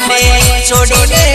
छोड़ी।